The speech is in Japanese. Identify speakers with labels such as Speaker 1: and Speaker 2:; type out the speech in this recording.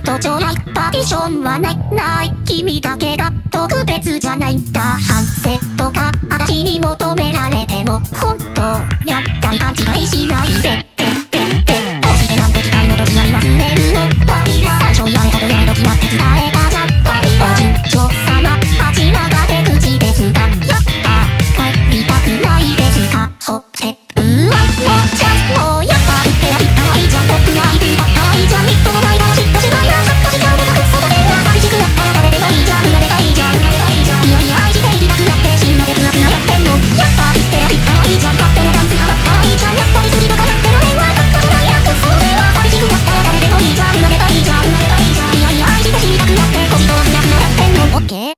Speaker 1: とちょらいパティションはない。ない。君だけが特別じゃない。んだ反省とか。私に求めけ？